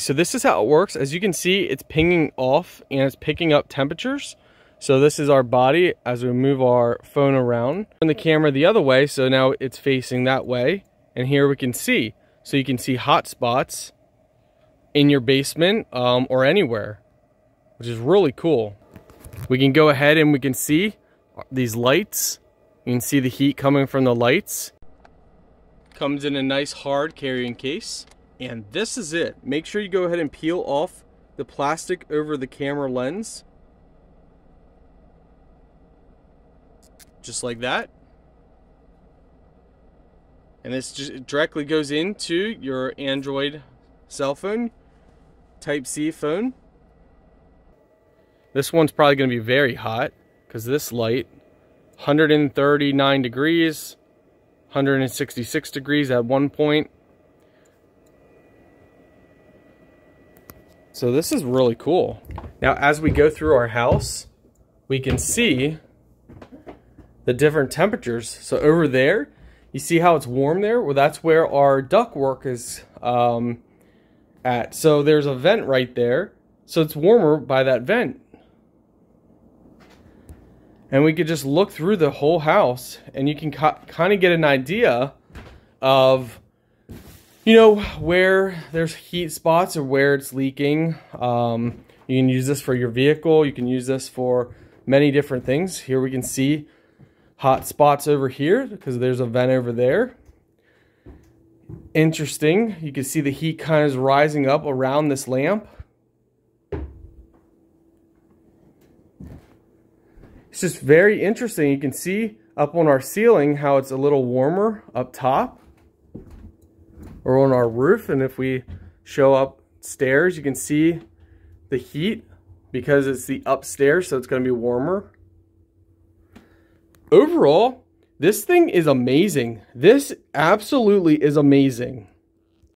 So this is how it works. As you can see, it's pinging off and it's picking up temperatures. So this is our body as we move our phone around. Turn the camera the other way, so now it's facing that way. And here we can see. So you can see hot spots in your basement um, or anywhere, which is really cool. We can go ahead and we can see these lights. You can see the heat coming from the lights. Comes in a nice hard carrying case. And this is it. Make sure you go ahead and peel off the plastic over the camera lens. Just like that. And this just directly goes into your Android cell phone, Type-C phone. This one's probably going to be very hot because this light, 139 degrees, 166 degrees at one point. So this is really cool. Now, as we go through our house, we can see the different temperatures. So over there, you see how it's warm there? Well, that's where our ductwork is um, at. So there's a vent right there. So it's warmer by that vent. And we could just look through the whole house and you can kind of get an idea of you know, where there's heat spots or where it's leaking. Um, you can use this for your vehicle. You can use this for many different things. Here we can see hot spots over here because there's a vent over there. Interesting. You can see the heat kind of is rising up around this lamp. It's just very interesting. You can see up on our ceiling how it's a little warmer up top or on our roof. And if we show upstairs, you can see the heat because it's the upstairs, so it's going to be warmer. Overall, this thing is amazing. This absolutely is amazing.